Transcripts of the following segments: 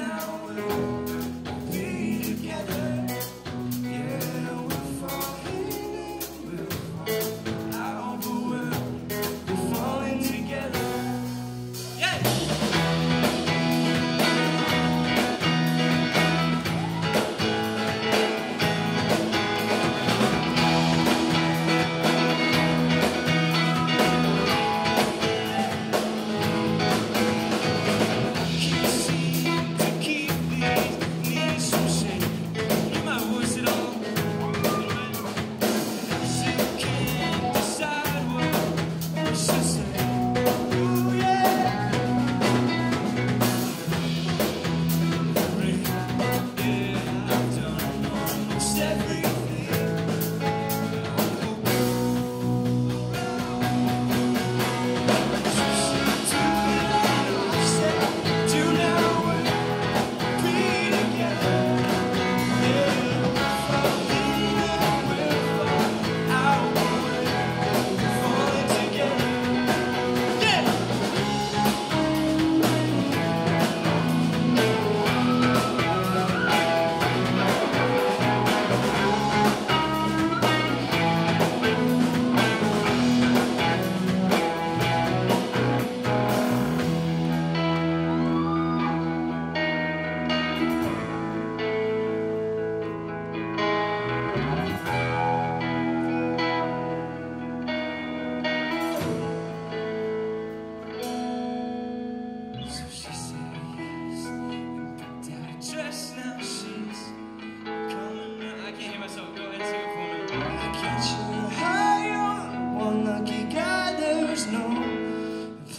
now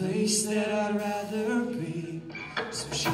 place that I'd rather be. So she